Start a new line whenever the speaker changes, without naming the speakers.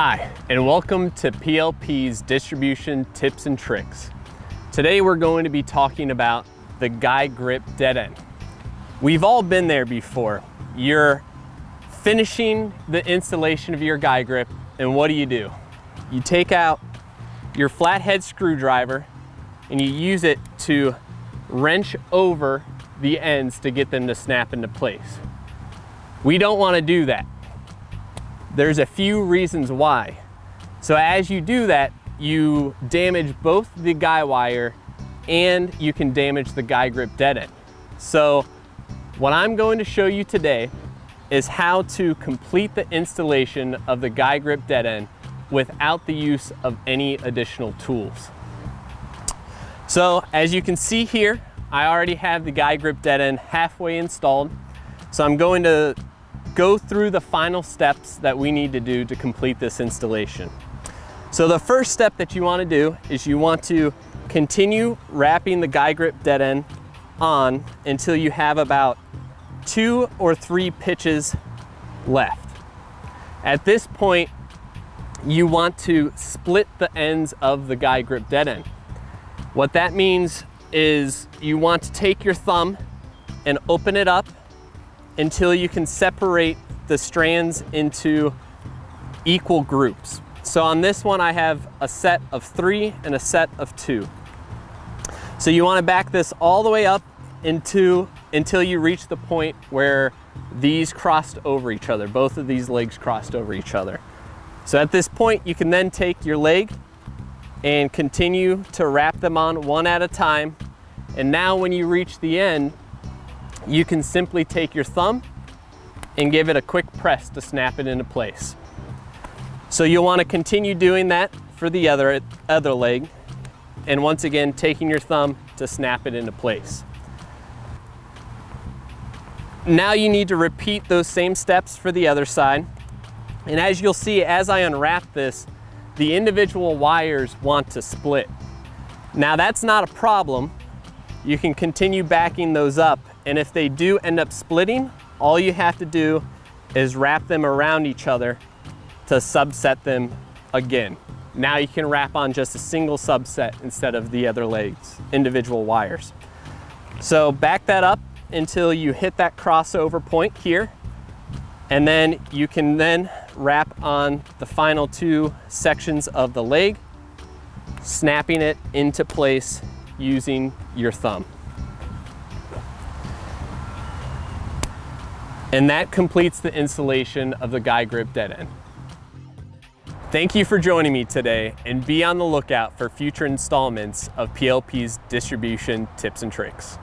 Hi, and welcome to PLP's distribution tips and tricks. Today we're going to be talking about the guy grip dead end. We've all been there before. You're finishing the installation of your guy grip, and what do you do? You take out your flathead screwdriver and you use it to wrench over the ends to get them to snap into place. We don't want to do that. There's a few reasons why. So as you do that, you damage both the guy wire and you can damage the guy grip dead end. So what I'm going to show you today is how to complete the installation of the guy grip dead end without the use of any additional tools. So as you can see here, I already have the guy grip dead end halfway installed. So I'm going to go through the final steps that we need to do to complete this installation. So the first step that you want to do is you want to continue wrapping the guy grip dead end on until you have about two or three pitches left. At this point, you want to split the ends of the guy grip dead end. What that means is you want to take your thumb and open it up until you can separate the strands into equal groups. So on this one, I have a set of three and a set of two. So you wanna back this all the way up into, until you reach the point where these crossed over each other. Both of these legs crossed over each other. So at this point, you can then take your leg and continue to wrap them on one at a time. And now when you reach the end, you can simply take your thumb and give it a quick press to snap it into place. So you'll want to continue doing that for the other, other leg. And once again, taking your thumb to snap it into place. Now you need to repeat those same steps for the other side. And as you'll see, as I unwrap this, the individual wires want to split. Now that's not a problem. You can continue backing those up and if they do end up splitting, all you have to do is wrap them around each other to subset them again. Now you can wrap on just a single subset instead of the other legs, individual wires. So back that up until you hit that crossover point here. And then you can then wrap on the final two sections of the leg, snapping it into place using your thumb. And that completes the installation of the guy grip dead end. Thank you for joining me today and be on the lookout for future installments of PLP's distribution tips and tricks.